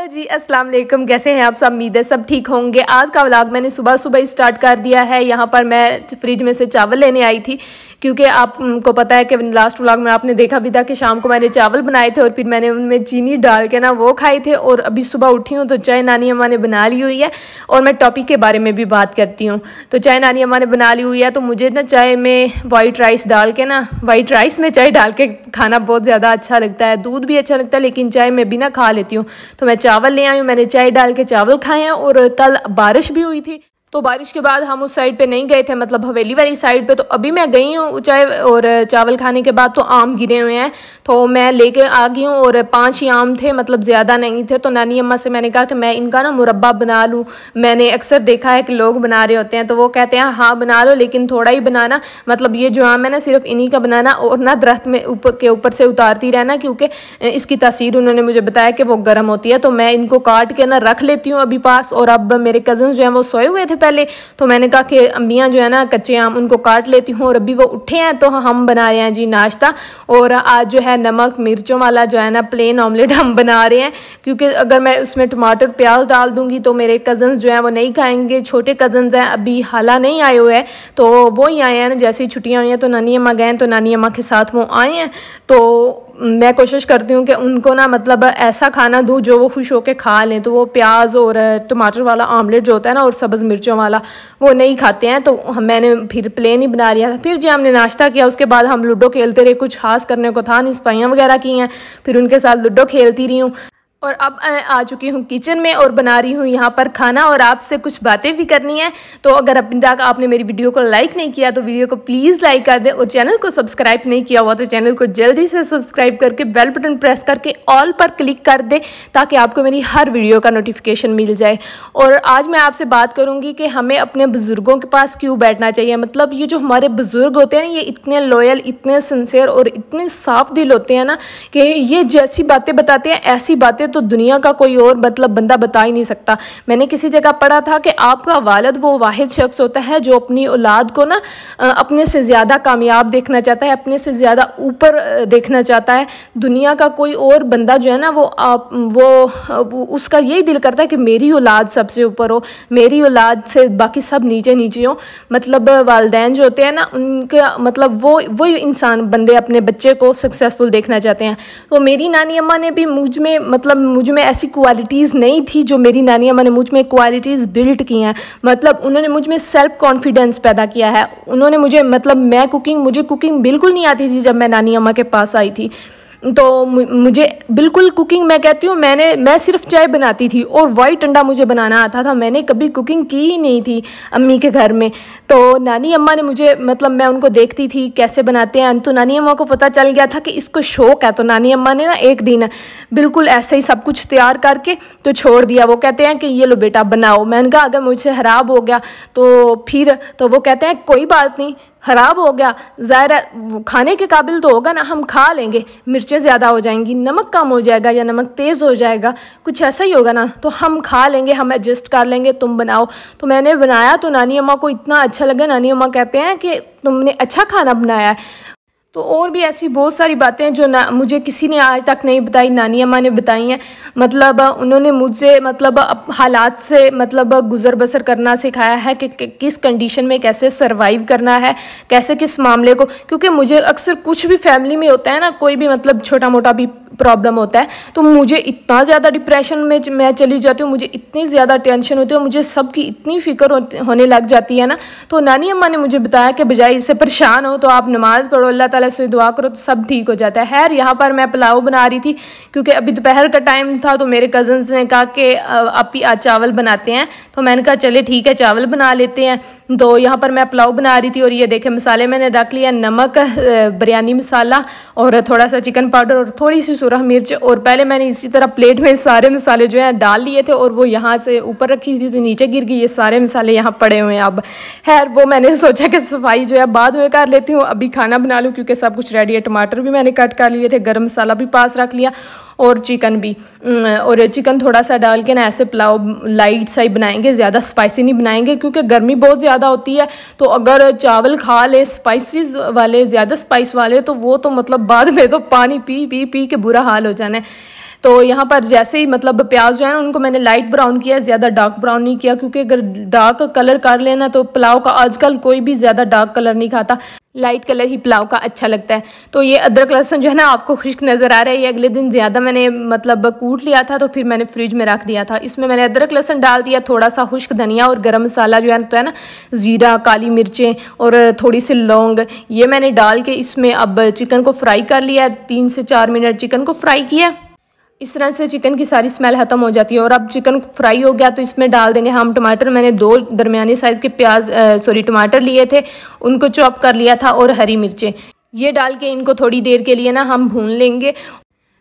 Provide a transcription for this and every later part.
Hello जी अस्सलाम वालेकुम कैसे हैं आप सब? उम्मीद है सब ठीक होंगे। आज का व्लॉग मैंने सुबह सुबह स्टार्ट कर दिया है। यहाँ पर मैं फ्रिज में से चावल लेने आई थी, क्योंकि आपको पता है कि लास्ट व्लॉग में आपने देखा भी था कि शाम को मैंने चावल बनाए थे और फिर मैंने उनमें चीनी डाल के ना वो खाए थे और अभी सुबह उठी हूँ तो चाय नानी अम्मा ने बना ली हुई है और मैं टॉपिक के बारे में भी बात करती हूँ। तो चाय नानी अम्मा ने बना ली हुई है तो मुझे ना चाय में वाइट राइस डाल के ना वाइट राइस में चाय डाल के खाना बहुत ज़्यादा अच्छा लगता है। दूध भी अच्छा लगता है, लेकिन चाय में ना खा लेती हूँ। तो मैं चावल ले आई हूँ मैंने चाय डाल के चावल खाए हैं और कल बारिश भी हुई थी। तो बारिश के बाद हम उस साइड पे नहीं गए थे मतलब हवेली वाली साइड पे तो अभी मैं गई हूँ चाय और चावल खाने के बाद तो आम गिरे हुए हैं। तो मैं लेके आ गई हूँ और पाँच ही आम थे मतलब ज़्यादा नहीं थे। तो नानी अम्मा से मैंने कहा कि मैं इनका ना मुरब्बा बना लूँ। मैंने अक्सर देखा है कि लोग बना रहे होते हैं तो वो कहते हैं हाँ बना लो, लेकिन थोड़ा ही बनाना। मतलब ये जो आम है ना, सिर्फ़ इन्हीं का बनाना और ना दरख्त में ऊपर के ऊपर से उतारती रहना, क्योंकि इसकी तस्वीर उन्होंने मुझे बताया कि वो गर्म होती है। तो मैं इनको काट के ना रख लेती हूँ अभी पास, और अब मेरे कज़न जो हैं, वो सोए हुए थे पहले तो मैंने कहा कि अम्बियाँ जो है ना, कच्चे आम उनको काट लेती हूँ और अभी वो उठे हैं तो हम बना रहे हैं जी नाश्ता। और आज जो है नमक, मिर्चों वाला जो है ना प्लेन ऑमलेट हम बना रहे हैं। क्योंकि अगर मैं उसमें टमाटर, प्याज डाल दूँगी तो मेरे कज़न्स जो हैं वो नहीं खाएँगे, छोटे कज़न्स हैं, अभी हाला नहीं आए हुए हैं। तो वो ही आए हैं, जैसे ही छुट्टियाँ हुई हैं तो नानी अम्मा गए तो नानी अम्मा के साथ वो आए हैं। तो मैं कोशिश करती हूँ कि उनको ना मतलब ऐसा खाना दूँ जो वो खुश होकर खा लें। तो वो प्याज और टमाटर वाला आमलेट जो होता है ना और सब्ज़ मिर्चों वाला, वो नहीं खाते हैं। तो मैंने फिर प्लेन ही बना लिया था। फिर जी हमने नाश्ता किया, उसके बाद हम लूडो खेलते रहे। कुछ खास करने को था नहीं, सफाइयाँ वगैरह की हैं। फिर उनके साथ लूडो खेलती रही हूँ। और अब आ चुकी हूँ किचन में और बना रही हूँ यहाँ पर खाना और आपसे कुछ बातें भी करनी है। तो अगर अभी तक आपने मेरी वीडियो को लाइक नहीं किया तो वीडियो को प्लीज़ लाइक कर दें और चैनल को सब्सक्राइब नहीं किया हुआ तो चैनल को जल्दी से सब्सक्राइब करके बेल बटन प्रेस करके ऑल पर क्लिक कर दें, ताकि आपको मेरी हर वीडियो का नोटिफिकेशन मिल जाए। और आज मैं आपसे बात करूँगी कि हमें अपने बुज़ुर्गों के पास क्यों बैठना चाहिए? मतलब ये जो हमारे बुज़ुर्ग होते हैं ना, ये इतने लॉयल इतने सिंसेयर और इतने साफ़ दिल होते हैं ना, कि ये जैसी बातें बताते हैं, ऐसी बातें तो दुनिया का कोई और मतलब बंदा बता ही नहीं सकता। मैंने किसी जगह पढ़ा था कि आपका वालद वो वाहिद शख्स होता है जो अपनी औलाद को ना अपने से ज़्यादा कामयाब देखना चाहता है अपने से ज़्यादा ऊपर देखना चाहता है। दुनिया का कोई और बंदा जो है ना वो आप वो, वो उसका यही दिल करता है कि मेरी औलाद सबसे ऊपर हो मेरी औलाद से बाकी सब नीचे नीचे हो। मतलब वालदेन जो होते हैं ना उनके मतलब वो वही इंसान बंदे अपने बच्चे को सक्सेसफुल देखना चाहते हैं। तो मेरी नानी अम्मा ने भी मुझमें मतलब मुझमें ऐसी क्वालिटीज़ नहीं थी जो मेरी नानी अम्मा ने मुझमें क्वालिटीज़ बिल्ड की हैं। मतलब उन्होंने मुझमें सेल्फ कॉन्फिडेंस पैदा किया है। उन्होंने मुझे मतलब मैं कुकिंग मुझे कुकिंग बिल्कुल नहीं आती थी जब मैं नानी अम्मा के पास आई थी। तो मुझे बिल्कुल कुकिंग मैं कहती हूँ, मैंने, मैं सिर्फ़ चाय बनाती थी और वाइट अंडा मुझे बनाना आता था, मैंने कभी कुकिंग की ही नहीं थी अम्मी के घर में। तो नानी अम्मा ने मुझे मतलब मैं उनको देखती थी कैसे बनाते हैं तो नानी अम्मा को पता चल गया था कि इसको शौक़ है तो नानी अम्मा ने ना एक दिन बिल्कुल ऐसे ही सब कुछ तैयार करके तो छोड़ दिया। वो कहते हैं कि ये लो बेटा, बनाओ। मैंने कहा, अगर मुझसे ख़राब हो गया तो फिर तो वो कहते हैं, कोई बात नहीं ख़राब हो गया। ज़ाहिर खाने के काबिल तो होगा ना, हम खा लेंगे। मिर्चें ज़्यादा हो जाएँगी, नमक कम हो जाएगा या नमक तेज़ हो जाएगा, कुछ ऐसा ही होगा ना तो हम खा लेंगे, हम एडजस्ट कर लेंगे, तुम बनाओ। तो मैंने बनाया तो नानी अम्मा को इतना अच्छा लगा। नानी अम्मा कहते हैं कि तुमने अच्छा खाना बनाया है। तो और भी ऐसी बहुत सारी बातें जो ना मुझे किसी ने आज तक नहीं बताई नानी अम्मा ने बताई हैं। मतलब उन्होंने मुझे मतलब हालात से मतलब गुज़र बसर करना सिखाया है कि, कि किस कंडीशन में कैसे सरवाइव करना है कैसे किस मामले को क्योंकि मुझे अक्सर कुछ भी फैमिली में होता है ना कोई भी मतलब छोटा मोटा भी प्रॉब्लम होता है तो मुझे इतना ज़्यादा डिप्रेशन में मैं चली जाती हूँ मुझे इतनी ज़्यादा टेंशन होती है मुझे सबकी इतनी फ़िक्र होने लग जाती है ना। तो नानी अम्मा ने मुझे बताया कि बजाय इससे परेशान हो तो आप नमाज़ पढ़ो अल्लाह ताला से दुआ करो तो सब ठीक हो जाता है। खैर, यहाँ पर मैं पुलाव बना रही थी, क्योंकि अभी दोपहर का टाइम था तो मेरे कज़न्स ने कहा कि आप ही आज चावल बनाते हैं। तो मैंने कहा चले ठीक है, चावल बना लेते हैं। तो यहाँ पर मैं पुलाव बना रही थी और ये देखे मसाले मैंने रख लिया नमक बिरयानी मसाला और थोड़ा सा चिकन पाउडर और थोड़ी सी सुरह मिर्च और पहले मैंने इसी तरह प्लेट में सारे मसाले जो हैं डाल लिए थे और वो यहाँ से ऊपर रखी थी तो नीचे गिर गई, ये सारे मसाले यहाँ पड़े हुए हैं अब। खैर, वो मैंने सोचा कि सफ़ाई जो है बाद में कर लेती हूँ, अभी खाना बना लूँ क्योंकि सब कुछ रेडी है, टमाटर भी मैंने कट कर लिए थे, गर्म मसाला भी पास रख लिया और चिकन भी। और चिकन थोड़ा सा डाल के ना ऐसे पुलाव लाइट सा ही बनाएँगे, ज़्यादा स्पाइसी नहीं बनाएँगे, क्योंकि गर्मी बहुत ज़्यादा होती है। तो अगर चावल खा ले स्पाइसी वाले, ज़्यादा स्पाइस वाले तो वो तो मतलब बाद में तो पानी पी पी पी के बुरा हाल हो जाना है। तो यहाँ पर जैसे ही मतलब प्याज जो है ना, उनको मैंने लाइट ब्राउन किया, ज़्यादा डार्क ब्राउन नहीं किया, क्योंकि अगर डार्क कलर कर लेना तो पुलाव का आजकल कोई भी ज़्यादा डार्क कलर नहीं खाता। लाइट कलर ही पुलाव का अच्छा लगता है। तो ये अदरक लहसुन जो है ना, आपको खुश्क नज़र आ रहा है। ये अगले दिन ज़्यादा मैंने मतलब कूट लिया था तो फिर मैंने फ्रिज में रख दिया था। इसमें मैंने अदरक लहसुन डाल दिया थोड़ा सा खुश्क धनिया और गरम मसाला जो है तो है ना, ज़ीरा, काली मिर्चें और थोड़ी सी लौंग, ये मैंने डाल के इसमें अब चिकन को फ्राई कर लिया, तीन से चार मिनट चिकन को फ्राई किया। इस तरह से चिकन की सारी स्मेल ख़त्म हो जाती है। और अब चिकन फ्राई हो गया तो इसमें डाल देंगे हम टमाटर। मैंने दो दरमियानी साइज़ के प्याज सॉरी, टमाटर लिए थे। उनको चॉप कर लिया था और हरी मिर्चें। ये डाल के इनको थोड़ी देर के लिए ना हम भून लेंगे।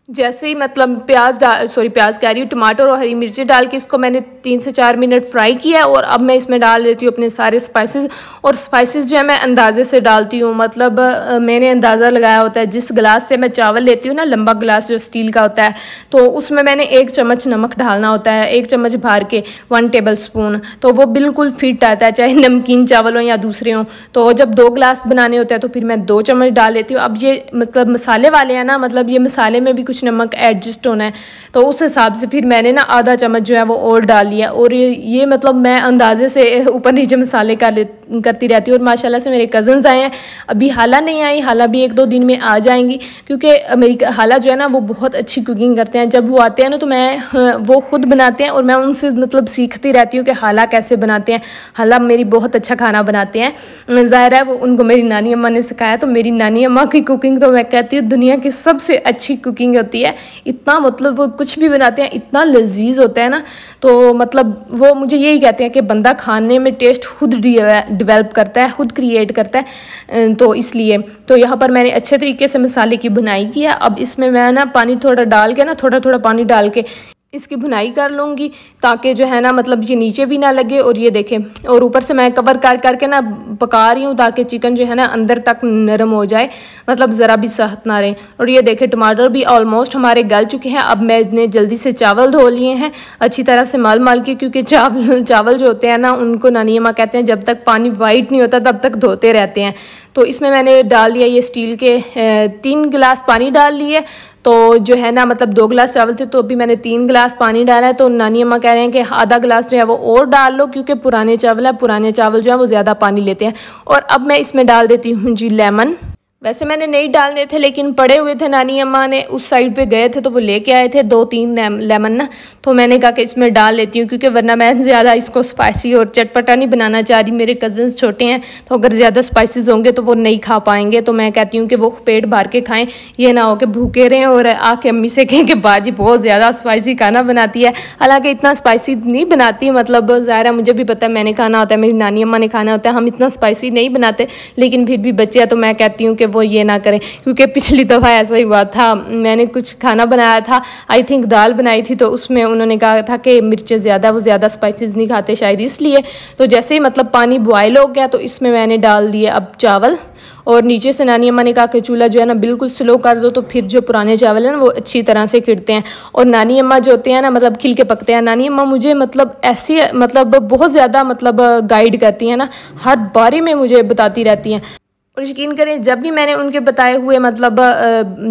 जैसे ही मतलब प्याज डाल सॉरी प्याज कह रही हूँ, टमाटर और हरी मिर्ची डाल के इसको मैंने तीन से चार मिनट फ्राई किया और अब मैं इसमें डाल देती हूँ अपने सारे स्पाइसेस और स्पाइसेस जो है मैं अंदाजे से डालती हूँ। मतलब मैंने अंदाज़ा लगाया होता है, जिस गिलास से मैं चावल लेती हूँ ना, लंबा गिलास जो स्टील का होता है तो उसमें मैंने एक चम्मच नमक डालना होता है, एक चम्मच भार के वन टेबल स्पून तो वो बिल्कुल फिट आता है, चाहे नमकीन चावल हो या दूसरे हों। तो जब दो गिलास बनाने होते हैं तो फिर मैं दो चम्मच डाल लेती हूँ। अब ये मतलब मसाले वाले हैं ना मतलब ये मसाले में भी कुछ कुछ नमक एडजस्ट होना है तो उस हिसाब से फिर मैंने ना आधा चम्मच जो है वो और डाल लिया। और ये, ये मतलब मैं अंदाजे से ऊपर नीचे मसाले कर करती रहती हूँ। और माशाल्लाह से मेरे कज़न्स आए हैं। अभी हाला नहीं आई हाला भी एक दो दिन में आ जाएँगी क्योंकि मेरी हाला जो है ना वो बहुत अच्छी कुकिंग करते हैं। जब वो आते हैं ना तो मैं वो खुद बनाते हैं और मैं उनसे मतलब सीखती रहती हूँ कि हाला कैसे बनाते हैं। हाला मेरी बहुत अच्छा खाना बनाते हैं। ज़ाहिर है वो उनको मेरी नानी अम्मा ने सिखाया तो मेरी नानी अम्मा की कुकिंग तो मैं कहती हूँ दुनिया की सबसे अच्छी कुकिंग है, इतना मतलब वो कुछ भी बनाते हैं, इतना लजीज होता है ना तो मतलब वो मुझे यही कहते हैं कि बंदा खाने में टेस्ट खुद डिवेल्प करता है, खुद क्रिएट करता है तो इसलिए। तो यहाँ पर मैंने अच्छे तरीके से मसाले की बुनाई की है। अब इसमें मैं ना पानी थोड़ा डाल के ना थोड़ा थोड़ा पानी डाल के इसकी भुनाई कर लूँगी ताकि जो है ना मतलब ये नीचे भी ना लगे और ये देखें। और ऊपर से मैं कवर कर, करके ना पका रही हूँ ताकि चिकन जो है ना अंदर तक नरम हो जाए मतलब ज़रा भी सहत ना रहे। और ये देखें, टमाटर भी ऑलमोस्ट हमारे गल चुके हैं। अब मैं इतने जल्दी से चावल धो लिए हैं, अच्छी तरह से माल माल के, क्योंकि चावल चावल जो होते हैं ना, उनको नानी अम्मा कहते हैं, जब तक पानी वाइट नहीं होता, तब तक धोते रहते हैं। तो इसमें मैंने डाल दिया ये स्टील के तीन गिलास पानी डाल लिए। तो जो है ना मतलब दो गिलास चावल थे तो अभी मैंने तीन गिलास पानी डाला है तो नानी अम्मा कह रहे हैं कि आधा गिलास जो है वो और डाल लो, क्योंकि पुराने चावल है, पुराने चावल जो है वो ज़्यादा पानी लेते हैं। और अब मैं इसमें डाल देती हूँ जी लेमन। वैसे मैंने नहीं डालने थे, लेकिन पड़े हुए थे नानी अम्मा ने उस साइड पे गए थे तो वो लेके आए थे दो तीन लेमन ना। तो मैंने कहा कि इसमें डाल लेती हूँ, क्योंकि वरना मैं ज़्यादा इसको स्पाइसी और चटपटा नहीं बनाना चाह रही। मेरे कज़न्स छोटे हैं तो अगर ज़्यादा स्पाइसेस होंगे तो वो नहीं खा पाएँगे। तो मैं कहती हूँ कि वो पेट भर के खाएँ। ये ना हो कि भूखे रहें और आके अम्मी से कहें कि, बाजी, बहुत ज़्यादा स्पाइसी खाना बनाती है। हालाँकि इतना स्पाइसी नहीं बनाती मतलब ज़ाहिर मुझे भी पता है, मैंने खाना होता है, मेरी नानी अम्मा ने खाना होता है, हम इतना स्पाइसी नहीं बनाते। लेकिन फिर भी बच्चे तो मैं कहती हूँ कि वो ये ना करें। क्योंकि पिछली दफ़ा ऐसा ही हुआ था। मैंने कुछ खाना बनाया था। आई थिंक दाल बनाई थी तो उसमें उन्होंने कहा था कि मिर्चें ज़्यादा, वो ज़्यादा स्पाइसेस नहीं खाते शायद इसलिए। तो जैसे ही मतलब पानी बॉयल हो गया तो इसमें मैंने डाल दिए अब चावल। और नीचे से नानी अम्मा ने कहा कि चूल्हा जो है ना बिल्कुल स्लो कर दो तो फिर जो पुराने चावल हैं ना, वो अच्छी तरह से खिड़ते हैं। और नानी अम्मा जो होते हैं ना मतलब खिल के पकते हैं। नानी अम्मा मुझे मतलब ऐसी मतलब बहुत ज़्यादा मतलब गाइड करती हैं ना, हर बारे में मुझे बताती रहती हैं। और यकीन करें, जब भी मैंने उनके बताए हुए मतलब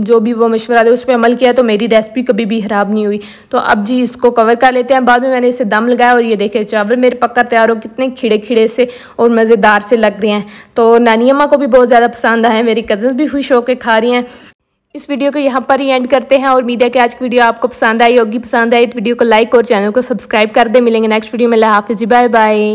जो भी वो मशवरा दे, उस पर अमल किया तो मेरी रेसिपी कभी भी ख़राब नहीं हुई। तो अब जी इसको कवर कर लेते हैं। बाद में मैंने इसे दम लगाया और ये देखे, चावल मेरे पक्का तैयार हो, कितने खिड़े खिड़े से और मज़ेदार से लग रहे हैं। तो नानी अम्मा को भी बहुत ज़्यादा पसंद आए मेरी कज़न्स भी खुश होकर खा रही हैं। इस वीडियो को यहाँ पर ही एंड करते हैं और मीडिया की आज की वीडियो आपको पसंद आई होगी। पसंद आई तो वीडियो को लाइक और चैनल को सब्सक्राइब कर दे। मिलेंगे नेक्स्ट वीडियो में। ला हाफिजी। Bye bye